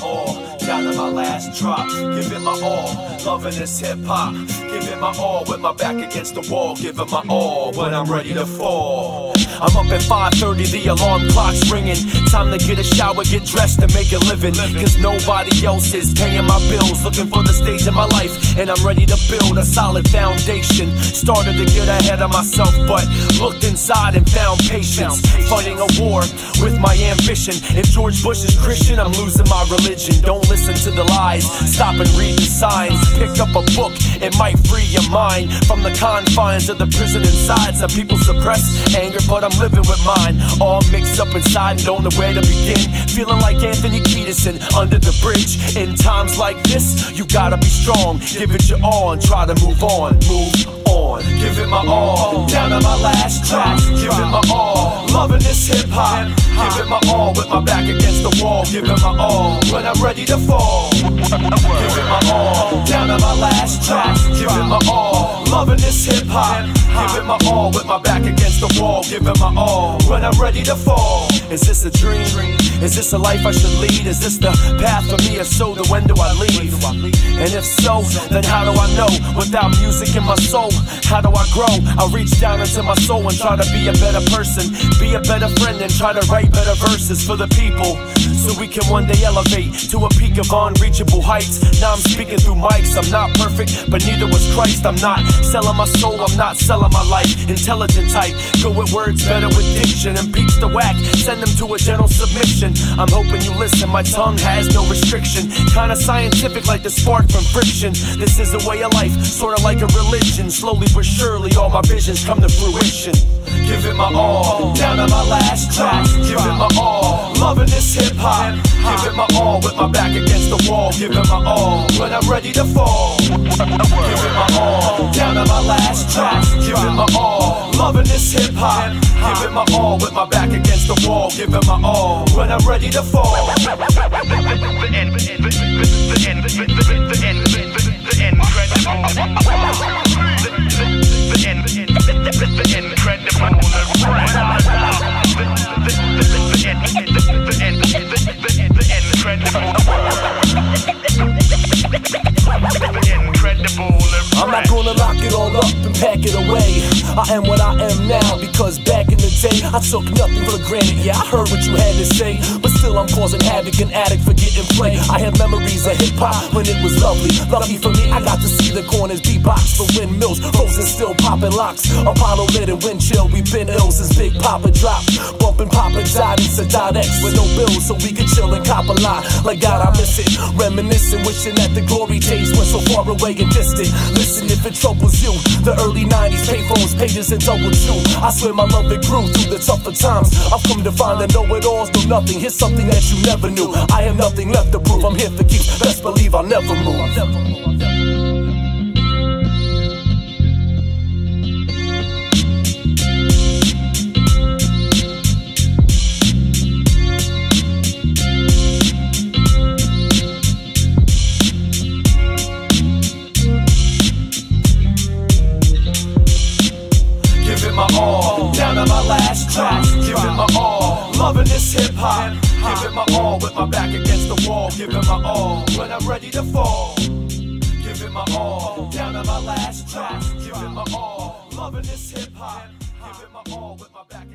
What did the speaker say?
my all, down to my last drop, give it my all. Loving this hip hop, give it my all. With my back against the wall, giving my all, but I'm ready to fall. I'm up at 5:30, the alarm clock's ringing. Time to get a shower, get dressed, and make a living. Cause nobody else is paying my bills. Looking for the stage of my life, and I'm ready to build a solid foundation. Started to get ahead of myself, but looked inside and found patience. Fighting a war with my ambition. If George Bush is Christian, I'm losing my religion. Don't listen to the lies, stop and read the signs. Pick up a book, it might free your mind from the confines of the prison inside. Some people suppress anger, but I'm living with mine. All mixed up inside and don't know where to begin. Feeling like Anthony Peterson under the bridge. In times like this, you gotta be strong. Give it your all and try to move on. Move on. Give it my all. Down to my last track. Give it my all. Hip hop. Give it my all with my back against the wall. Give it my all when I'm ready to fall. Give it my all. Down to my last track. Give it my all. Loving this hip hop. Give it my all with my back against the wall. Give it my all when I'm ready to fall. Is this a dream? Is this a life I should lead? Is this the path for me? If so, then when do I leave? And if so, then how do I know? Without music in my soul, how do I grow? I reach down into my soul and try to be a better person, be a better friend, and try to write better verses for the people. So we can one day elevate to a peak of unreachable heights. Now I'm speaking through mics. I'm not perfect, but neither was Christ. I'm not selling my soul, I'm not selling my life. Intelligent type, go with words better with diction. Impeach the whack, send them to a gentle submission. I'm hoping you listen, my tongue has no restriction. Kinda scientific like the spark from friction. This is a way of life, sorta like a religion. Slowly but surely, all my visions come to fruition. Give it my all, down to my last track. Give it my all, loving this hip hop. Give it my all with my back against the wall. Give it my all when I'm ready to fall. Give it my all, down to my last track. Give it my all, loving this hip hop. Give it my all with my back against the wall. Give it my all when I'm ready to fall. I'm not gonna lock it all up and pack it away. I am what I am now because back in the day I took nothing for granted. Yeah, I heard what you had to say, but still I'm causing havoc, an addict for getting play. I have memories of hip hop when it was lovely. Lucky for me, I got to see the corners beatbox for windmills, frozen still popping locks. Apollo lit and WindchILL, we been ill since Big Papa dropped. Bumping Papa died in Sadat X with no bills, so we could chill and cop a lot. Like God, I miss it. Reminiscing, wishing that the glory days went so far away and distant. Listen if it troubles you. The early 90s, payphones, pages, and double two. I swear my love it grew through the tougher times. I've come to find that know it alls know nothing. Here's something that you never knew. I have nothing left to prove. I'm here for keeps. Best believe I'll never move. Give last track. Give it my all, loving this hip hop. Give it my all with my back against the wall. Give it my all when I'm ready to fall. Give it my all, down to my last track. Give it my all, loving this hip hop. Give it my all with my back.